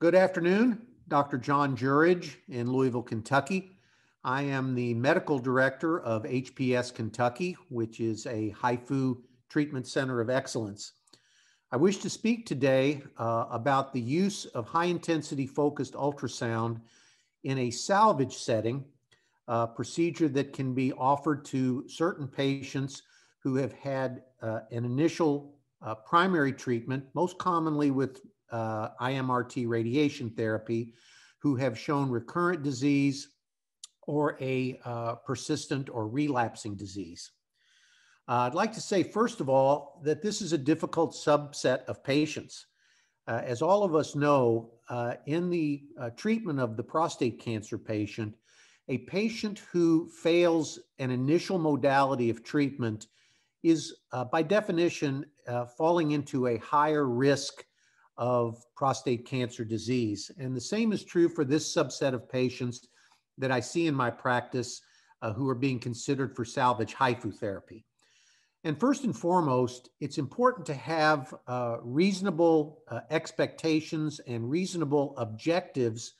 Good afternoon, Dr. John Jurige in Louisville, Kentucky. I am the medical director of HPS Kentucky, which is a HIFU treatment center of excellence. I wish to speak today uh, about the use of high intensity focused ultrasound in a salvage setting, a procedure that can be offered to certain patients who have had uh, an initial uh, primary treatment, most commonly with uh, IMRT radiation therapy, who have shown recurrent disease or a uh, persistent or relapsing disease. Uh, I'd like to say, first of all, that this is a difficult subset of patients. Uh, as all of us know, uh, in the uh, treatment of the prostate cancer patient, a patient who fails an initial modality of treatment is, uh, by definition, uh, falling into a higher risk of prostate cancer disease. And the same is true for this subset of patients that I see in my practice who are being considered for salvage HIFU therapy. And first and foremost, it's important to have uh, reasonable uh, expectations and reasonable objectives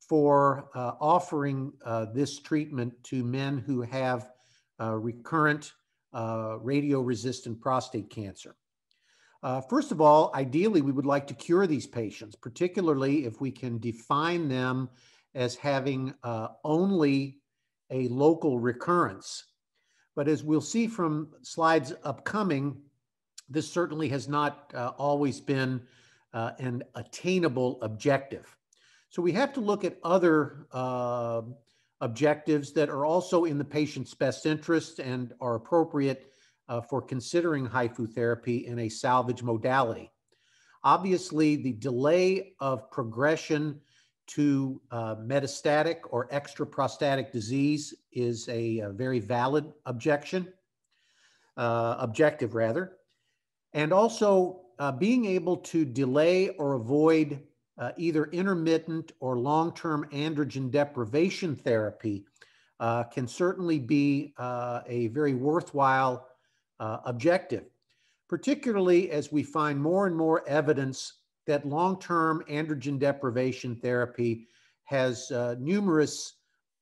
for uh, offering uh, this treatment to men who have uh, recurrent uh, radio resistant prostate cancer. First of all, ideally, we would like to cure these patients, particularly if we can define them as having only a local recurrence. But as we'll see from slides upcoming, this certainly has not uh, always been uh, an attainable objective. So we have to look at other uh, objectives that are also in the patient's best interest and are appropriate uh, for considering HIFU therapy in a salvage modality. Obviously, the delay of progression to uh, metastatic or extraprostatic disease is a, a very valid objection, uh, objective rather. And also uh, being able to delay or avoid uh, either intermittent or long-term androgen deprivation therapy uh, can certainly be uh, a very worthwhile objective, particularly as we find more and more evidence that long term androgen deprivation therapy has uh, numerous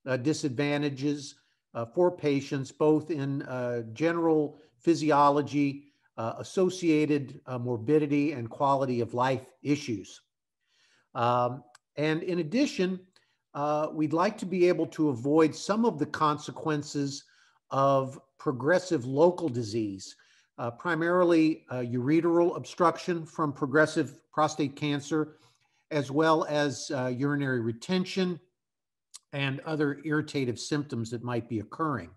uh, disadvantages uh, for patients, both in uh, general physiology, uh, associated uh, morbidity, and quality of life issues. Um, and in addition, we'd like to be able to avoid some of the consequences of progressive local disease uh, primarily uh, ureteral obstruction from progressive prostate cancer, as well as uh, urinary retention and other irritative symptoms that might be occurring.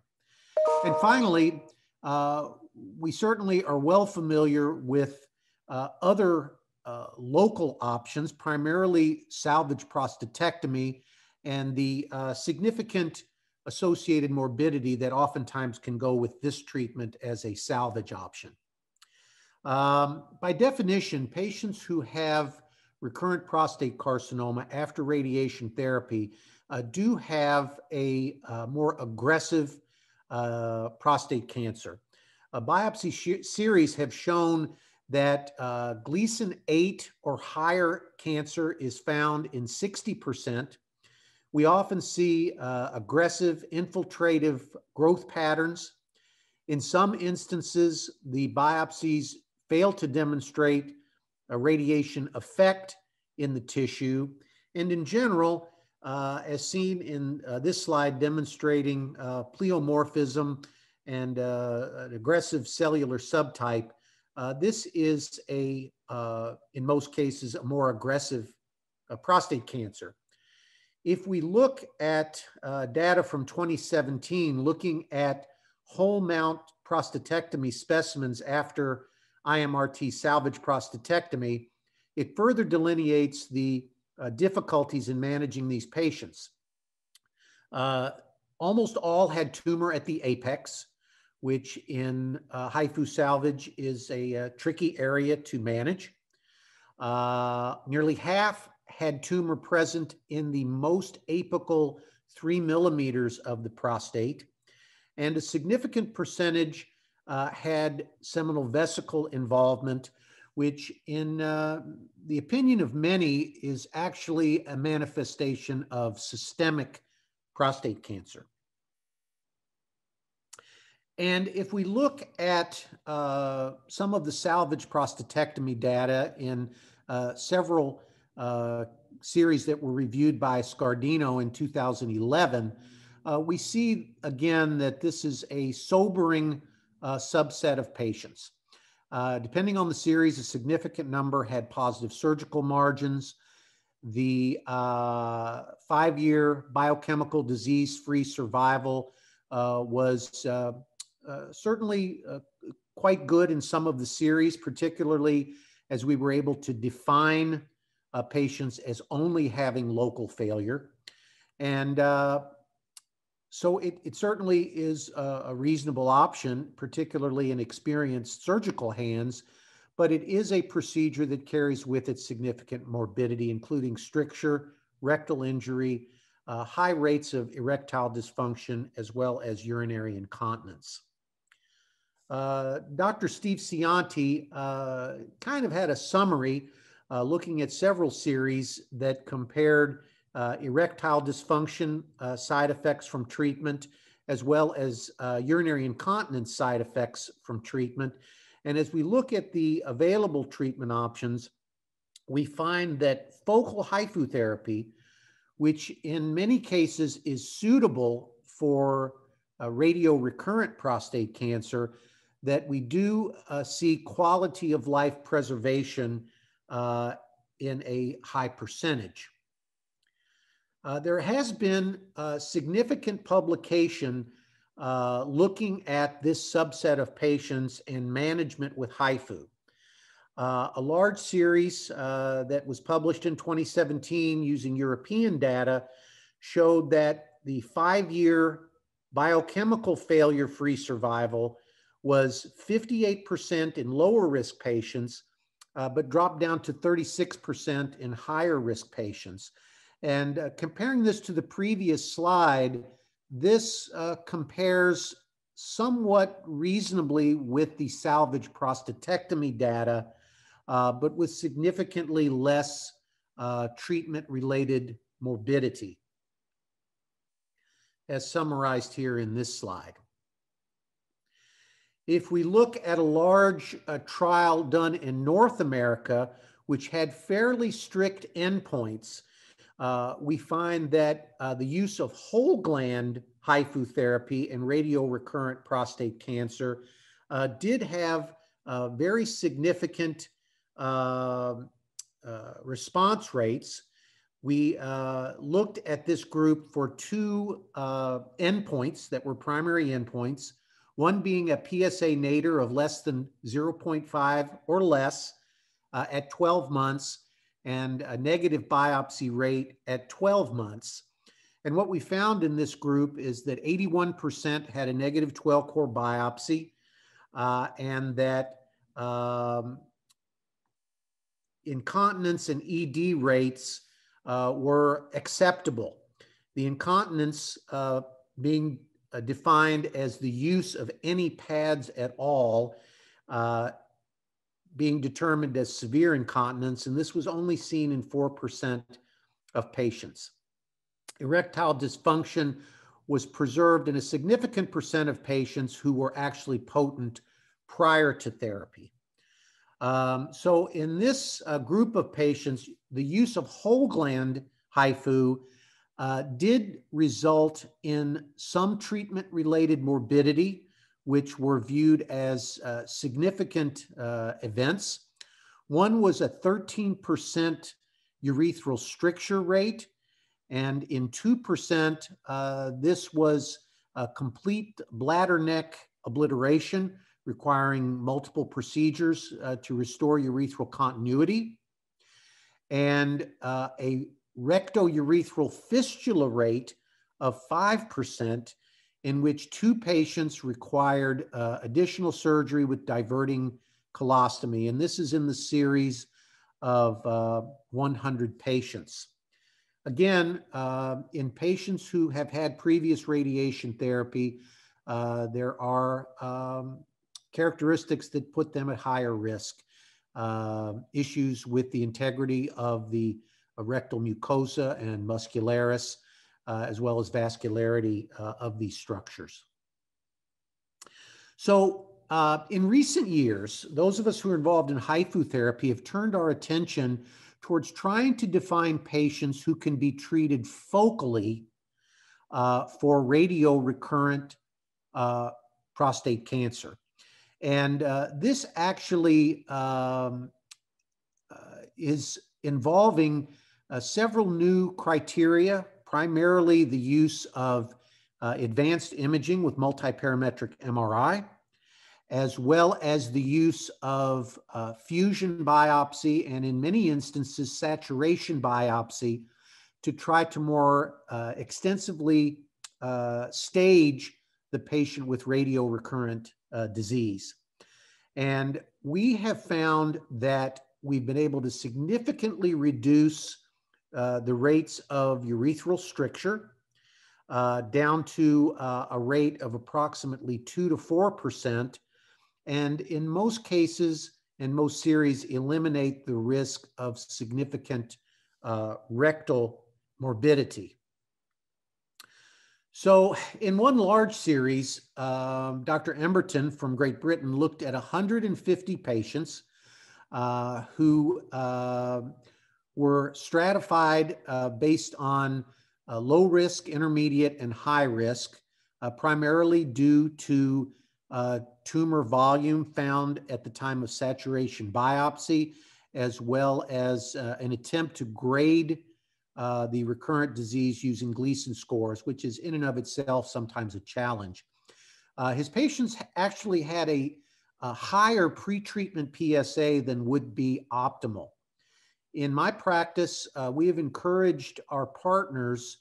And finally, uh, we certainly are well familiar with uh, other uh, local options, primarily salvage prostatectomy and the significant associated morbidity that oftentimes can go with this treatment as a salvage option. Um, by definition, patients who have recurrent prostate carcinoma after radiation therapy uh, do have a uh, more aggressive uh, prostate cancer. A biopsy series have shown that uh, Gleason 8 or higher cancer is found in 60% we often see uh, aggressive infiltrative growth patterns. In some instances, the biopsies fail to demonstrate a radiation effect in the tissue. And in general, uh, as seen in uh, this slide demonstrating uh, pleomorphism and uh, an aggressive cellular subtype, uh, this is a, in most cases, a more aggressive prostate cancer. If we look at uh, data from 2017, looking at whole mount prostatectomy specimens after IMRT salvage prostatectomy, it further delineates the uh, difficulties in managing these patients. Uh, almost all had tumor at the apex, which in uh, HIFU salvage is a, a, uh, tricky area to manage. Uh, nearly half had tumor present in the most apical three millimeters of the prostate, and a significant percentage uh, had seminal vesicle involvement, which, in uh, the opinion of many, is actually a manifestation of systemic prostate cancer. And if we look at uh, some of the salvage prostatectomy data in uh, several uh, series that were reviewed by Scardino in 2011, uh, we see again that this is a sobering uh, subset of patients. Uh, depending on the series, a significant number had positive surgical margins. The uh, five year biochemical disease free survival was certainly quite good in some of the series, particularly as we were able to define patients as only having local failure. And so it, it certainly is a, a, reasonable option, particularly in experienced surgical hands, but it is a procedure that carries with it significant morbidity, including stricture, rectal injury, uh, high rates of erectile dysfunction, as well as urinary incontinence. Uh, Dr. Steve Cianti uh, kind of had a summary uh, looking at several series that compared uh, erectile dysfunction uh, side effects from treatment, as well as uh, urinary incontinence side effects from treatment. And as we look at the available treatment options, we find that focal HIFU therapy, which in many cases is suitable for radio recurrent prostate cancer, that we do uh, see quality of life preservation uh, in a high percentage. Uh, there has been a significant publication uh, looking at this subset of patients and management with HIFU. Uh, a large series uh, that was published in 2017 using European data showed that the five year biochemical failure free survival was 58% in lower risk patients, uh, but dropped down to 36% in higher risk patients. And uh, comparing this to the previous slide, this uh, compares somewhat reasonably with the salvage prostatectomy data, uh, but with significantly less uh, treatment related morbidity, as summarized here in this slide. If we look at a large uh, trial done in North America, which had fairly strict endpoints, uh, we find that uh, the use of whole gland HIFU therapy in radio recurrent prostate cancer uh, did have uh, very significant um, uh, response rates. We looked at this group for two endpoints that were primary endpoints, one being a PSA nadir of less than 0.5 or less at 12 months, and a negative biopsy rate at 12 months. And what we found in this group is that 81% had a negative 12 core biopsy, uh, and that um, incontinence and ED rates uh, were acceptable. The incontinence uh, being uh, defined as the use of any pads at all uh, being determined as severe incontinence, and this was only seen in 4% of patients. Erectile dysfunction was preserved in a significant percent of patients who were actually potent prior to therapy. Um, so, in this uh, group of patients, the use of whole gland HIFU uh, did result in some treatment related morbidity which were viewed as uh, significant uh, events. One was a 13% urethral stricture rate, and in 2%, uh, this was a complete bladder neck obliteration requiring multiple procedures uh, to restore urethral continuity, and uh, a rectourethral fistula rate of 5% in which two patients required uh, additional surgery with diverting colostomy. And this is in the series of uh, 100 patients. Again, uh, in patients who have had previous radiation therapy, uh, there are um, characteristics that put them at higher risk. uh, issues with the integrity of the rectal mucosa and muscularis, uh, as well as vascularity uh, of these structures. So uh, in recent years, those of us who are involved in HIFU therapy have turned our attention towards trying to define patients who can be treated focally uh, for radio recurrent uh, prostate cancer. And uh, this actually um, is involving uh, several new criteria, primarily the use of uh, advanced imaging with multiparametric MRI, as well as the use of uh, fusion biopsy and, in many instances, saturation biopsy to try to more uh, extensively uh, stage the patient with radio recurrent uh, disease. And we have found that we've been able to significantly reduce uh, the rates of urethral stricture uh, down to uh, a rate of approximately 2 to 4%. And in most cases and most series, eliminate the risk of significant uh, rectal morbidity. So, in one large series, um, Dr. Emberton from Great Britain looked at 150 patients uh, who were stratified uh, based on uh, low risk, intermediate, and high risk, uh, primarily due to uh, tumor volume found at the time of saturation biopsy, as well as an attempt to grade uh, the recurrent disease using Gleason scores, which is in and of itself sometimes a challenge. Uh, his patients actually had a, a higher pretreatment PSA than would be optimal. In my practice, uh, we have encouraged our partners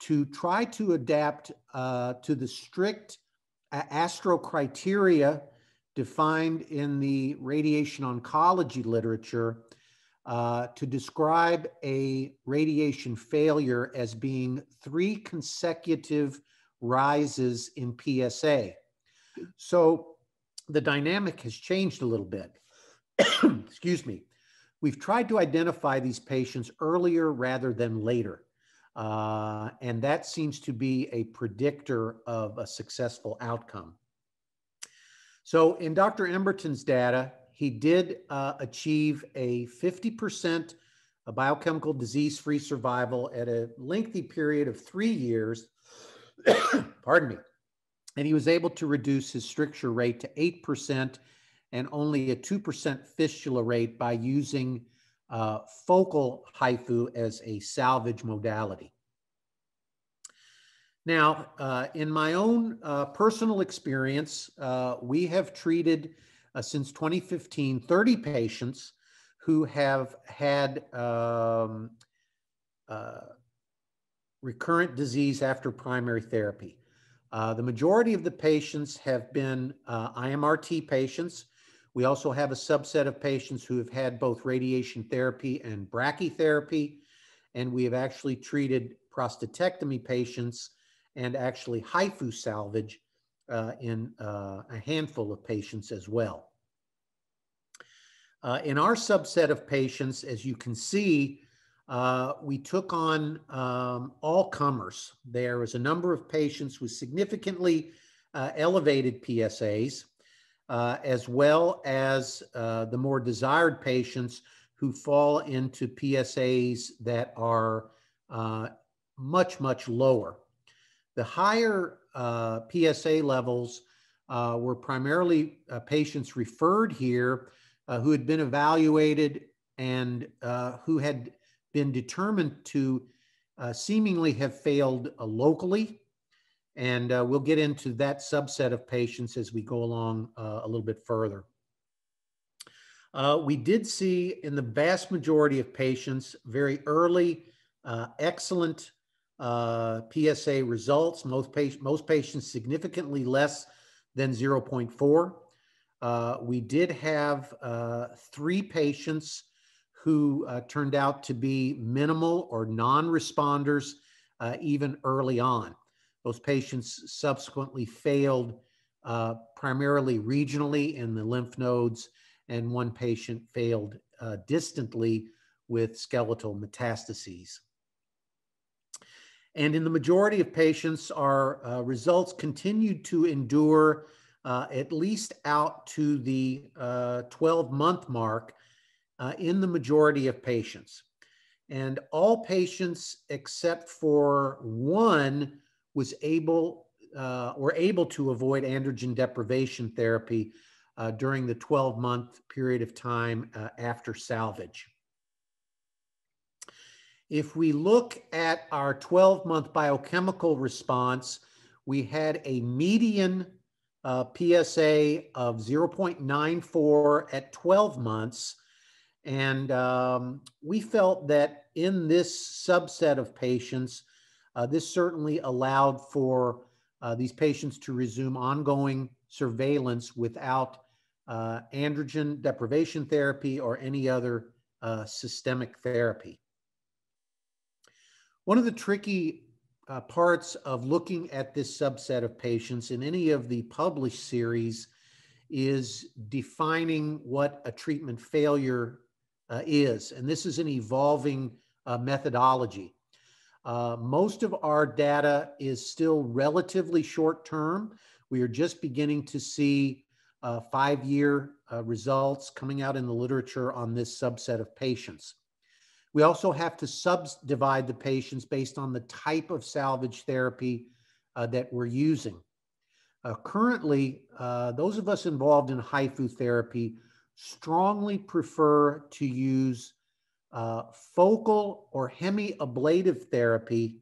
to try to adapt uh, to the strict ASTRO criteria defined in the radiation oncology literature uh, to describe a radiation failure as being three consecutive rises in PSA. So the dynamic has changed a little bit. Excuse me. We've tried to identify these patients earlier rather than later. Uh, and that seems to be a predictor of a successful outcome. So in Dr. Emberton's data, he did uh, achieve a 50% a biochemical disease free survival at a lengthy period of three years. Pardon me. And he was able to reduce his stricture rate to 8% and only a 2% fistula rate by using uh, focal HIFU as a salvage modality. Now, uh, in my own uh, personal experience, uh, we have treated uh, since 2015 30 patients who have had um, uh, recurrent disease after primary therapy. The majority of the patients have been IMRT patients. We also have a subset of patients who have had both radiation therapy and brachytherapy, and we have actually treated prostatectomy patients and actually HIFU salvage uh, in uh, a handful of patients as well. Uh, in our subset of patients, as you can see, uh, we took on um, all comers. There was a number of patients with significantly uh, elevated PSAs, uh, as well as the more desired patients who fall into PSAs that are much, much lower. The higher uh, PSA levels uh, were primarily uh, patients referred here uh, who had been evaluated and uh, who had been determined to uh, seemingly have failed locally. And we'll get into that subset of patients as we go along a little bit further. we did see in the vast majority of patients very early, excellent uh, PSA results. Most, pa- most patients significantly less than 0.4. Uh, we did have uh, three patients who uh, turned out to be minimal or non responders uh, even early on. Those patients subsequently failed uh, primarily regionally in the lymph nodes and one patient failed uh, distantly with skeletal metastases. And in the majority of patients, our uh, results continued to endure uh, at least out to the 12 month mark in the majority of patients. And all patients except for one was able uh, were able to avoid androgen deprivation therapy uh, during the 12 month period of time uh, after salvage. If we look at our 12 month biochemical response, we had a median uh, PSA of 0.94 at 12 months. And um, we felt that in this subset of patients, uh, this certainly allowed for uh, these patients to resume ongoing surveillance without uh, androgen deprivation therapy or any other uh, systemic therapy. One of the tricky uh, parts of looking at this subset of patients in any of the published series is defining what a treatment failure uh, is. And this is an evolving methodology. Uh, most of our data is still relatively short term. We are just beginning to see uh, five year uh, results coming out in the literature on this subset of patients. We also have to subdivide the patients based on the type of salvage therapy uh, that we're using. Uh, currently, uh, those of us involved in HIFU therapy strongly prefer to use uh, focal or hemiablative therapy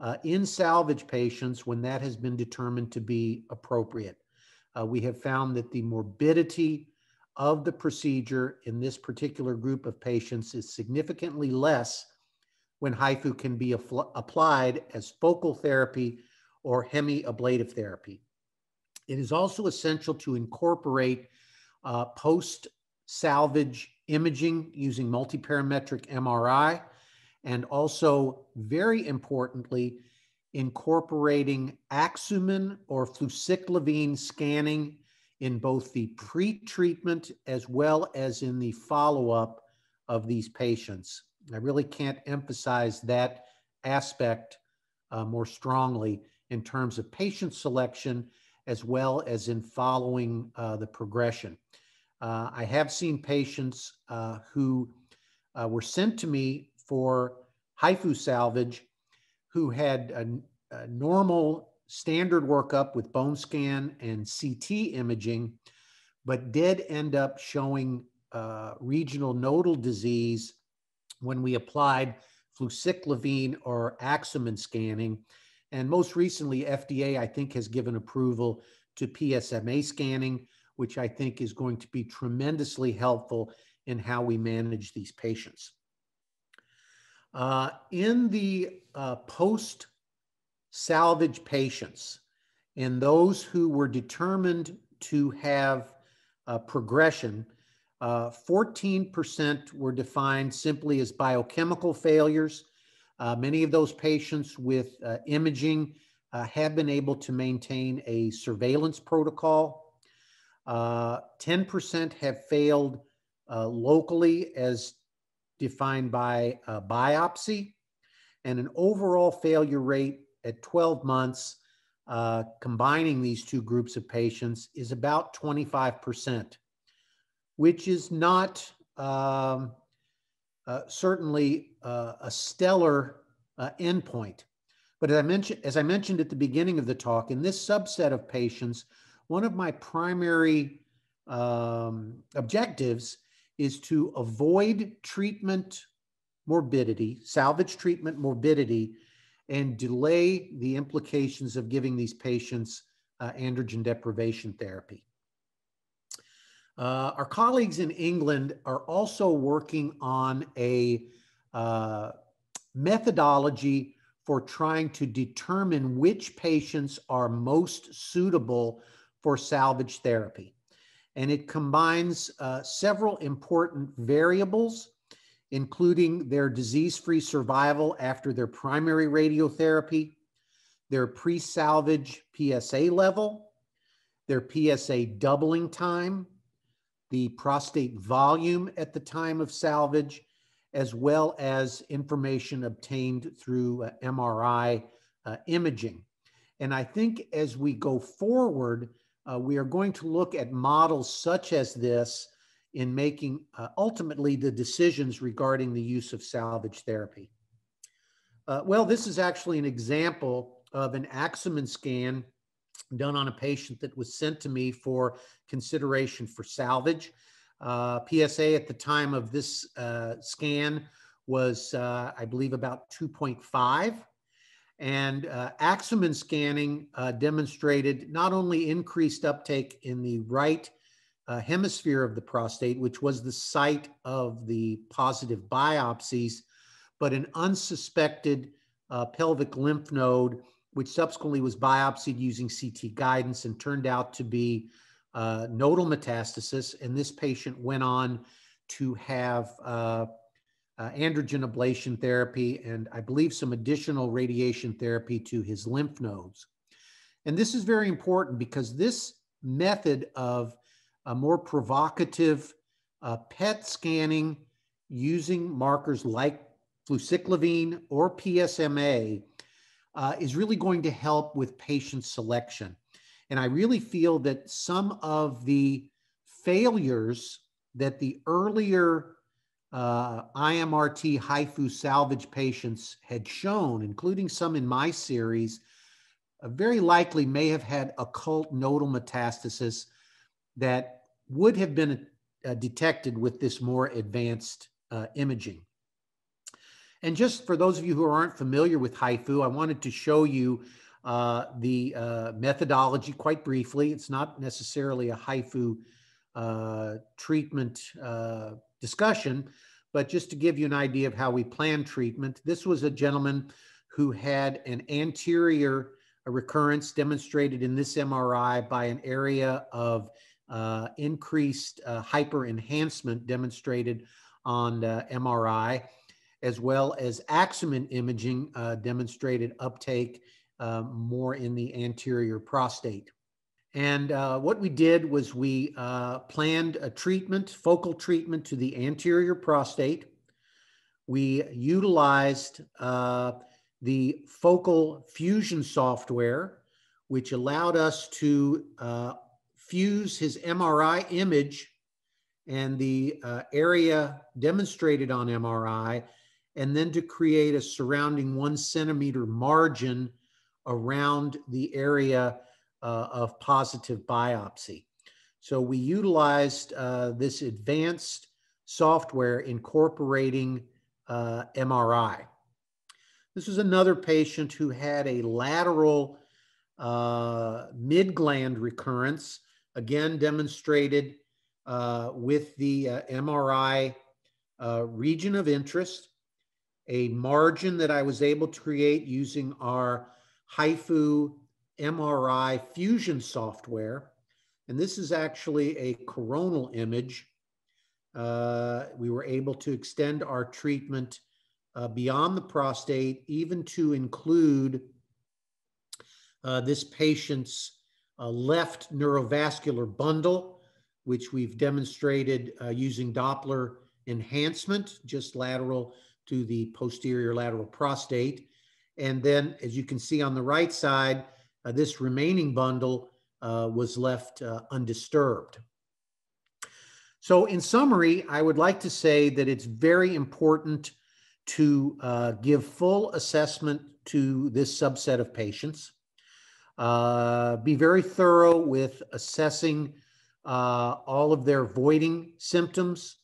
uh, in salvage patients when that has been determined to be appropriate. Uh, we have found that the morbidity of the procedure in this particular group of patients is significantly less when HIFU can be applied as focal therapy or hemiablative therapy. It is also essential to incorporate uh, post salvage imaging using multiparametric MRI, and also, very importantly, incorporating Axumin or fluciclovine scanning in both the pre-treatment as well as in the follow-up of these patients. I really can't emphasize that aspect uh, more strongly in terms of patient selection as well as in following uh, the progression. Uh, I have seen patients uh, who uh, were sent to me for HIFU salvage who had a, a normal standard workup with bone scan and CT imaging, but did end up showing uh, regional nodal disease when we applied fluciclovine or Axumin scanning. And most recently, FDA, I think, has given approval to PSMA scanning, which I think is going to be tremendously helpful in how we manage these patients. Uh, in the uh, post salvage patients and those who were determined to have uh, progression, 14% were defined simply as biochemical failures. Uh, many of those patients with uh, imaging uh, have been able to maintain a surveillance protocol. 10% have failed locally as defined by biopsy, and an overall failure rate at 12 months, uh, combining these two groups of patients, is about 25%, which is not um, uh, certainly uh, a stellar uh, endpoint. But as I, mentioned, as I mentioned at the beginning of the talk, in this subset of patients, one of my primary um, objectives is to avoid treatment morbidity, salvage treatment morbidity and delay the implications of giving these patients uh, androgen deprivation therapy. Uh, our colleagues in England are also working on a uh, methodology for trying to determine which patients are most suitable for salvage therapy. And it combines uh, several important variables including their disease free survival after their primary radiotherapy, their pre salvage PSA level, their PSA doubling time, the prostate volume at the time of salvage, as well as information obtained through uh, MRI uh, imaging. And I think as we go forward, uh, we are going to look at models such as this in making uh, ultimately the decisions regarding the use of salvage therapy. Uh, well, this is actually an example of an Axumin scan done on a patient that was sent to me for consideration for salvage. Uh, PSA at the time of this uh, scan was, uh, I believe, about 2.5. And uh, Axumin scanning uh, demonstrated not only increased uptake in the right uh, hemisphere of the prostate, which was the site of the positive biopsies, but an unsuspected uh, pelvic lymph node, which subsequently was biopsied using CT guidance and turned out to be uh, nodal metastasis. And this patient went on to have uh, androgen ablation therapy and I believe some additional radiation therapy to his lymph nodes. And this is very important because this method of a more provocative uh, PET scanning using markers like fluciclovine or PSMA uh, is really going to help with patient selection. And I really feel that some of the failures that the earlier uh, IMRT HIFU salvage patients had shown, including some in my series, uh, very likely may have had occult nodal metastasis that would have been uh, detected with this more advanced uh, imaging. And just for those of you who aren't familiar with HIFU, I wanted to show you uh, the uh, methodology quite briefly. It's not necessarily a HIFU treatment discussion, but just to give you an idea of how we plan treatment, this was a gentleman who had an anterior recurrence demonstrated in this MRI by an area of uh, increased uh, hyper enhancement demonstrated on MRI as well as Axumin imaging uh, demonstrated uptake uh, more in the anterior prostate. And uh, what we did was we uh, planned a treatment, focal treatment to the anterior prostate. We utilized uh, the focal fusion software, which allowed us to uh, fuse his MRI image and the area demonstrated on MRI and then to create a surrounding one centimeter margin around the area uh, of positive biopsy. So we utilized uh, this advanced software incorporating uh, MRI. This was another patient who had a lateral uh, mid-gland recurrence, again demonstrated uh, with the uh, MRI region of interest a margin that I was able to create using our HIFU MRI fusion software. And this is actually a coronal image. Uh, we were able to extend our treatment uh, beyond the prostate, even to include uh, this patient's uh, left neurovascular bundle, which we've demonstrated uh, using Doppler enhancement, just lateral to the posterior lateral prostate. And then, as you can see on the right side, this remaining bundle uh, was left uh, undisturbed. So, in summary, I would like to say that it's very important to uh, give full assessment to this subset of patients. Uh, be very thorough with assessing uh, all of their voiding symptoms.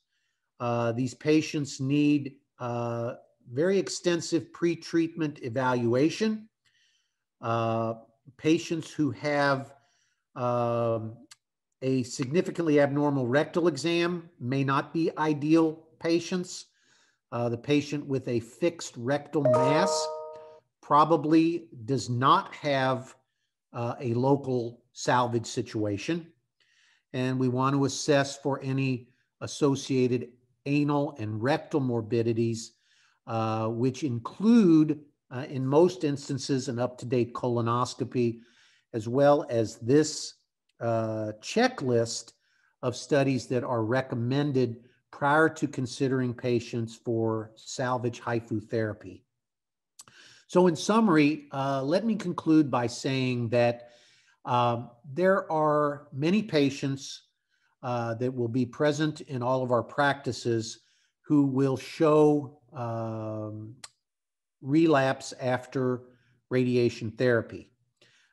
these patients need uh, very extensive pre-treatment evaluation. Patients who have um, a significantly abnormal rectal exam may not be ideal patients. Uh, the patient with a fixed rectal mass probably does not have uh, a local salvage situation. And we want to assess for any associated anal and rectal morbidities, uh, which include, uh, in most instances, an up to date colonoscopy, as well as this uh, checklist of studies that are recommended prior to considering patients for salvage HIFU therapy. So, in summary, uh, let me conclude by saying that um, there are many patients uh, that will be present in all of our practices who will show um, relapse after radiation therapy.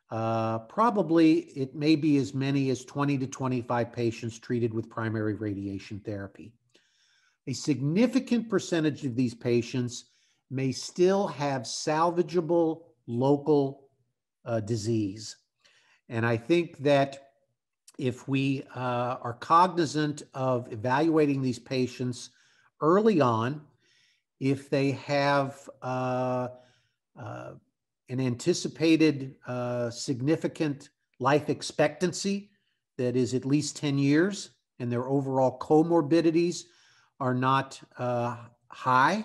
Uh, probably it may be as many as 20 to 25 patients treated with primary radiation therapy. A significant percentage of these patients may still have salvageable local uh, disease. And I think that if we uh, are cognizant of evaluating these patients early on, if they have uh, uh, an anticipated uh, significant life expectancy that is at least 10 years and their overall comorbidities are not uh, high,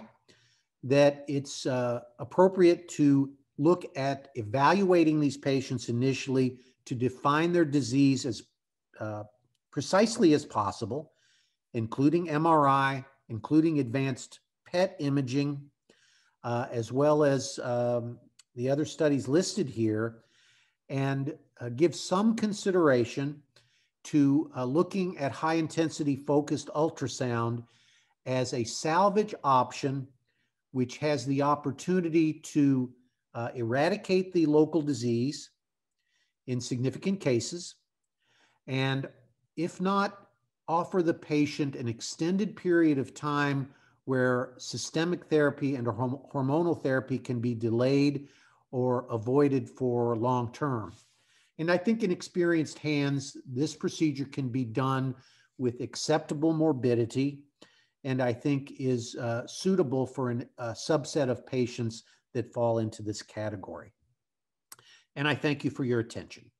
that it's uh, appropriate to look at evaluating these patients initially to define their disease as uh, precisely as possible, including MRI, including advanced PET imaging, uh, as well as um, the other studies listed here and uh, give some consideration to uh, looking at high intensity focused ultrasound as a salvage option, which has the opportunity to uh, eradicate the local disease in significant cases, and if not, offer the patient an extended period of time where systemic therapy and hormonal therapy can be delayed or avoided for long term. And I think in experienced hands, this procedure can be done with acceptable morbidity and I think is uh, suitable for an, a subset of patients that fall into this category. And I thank you for your attention.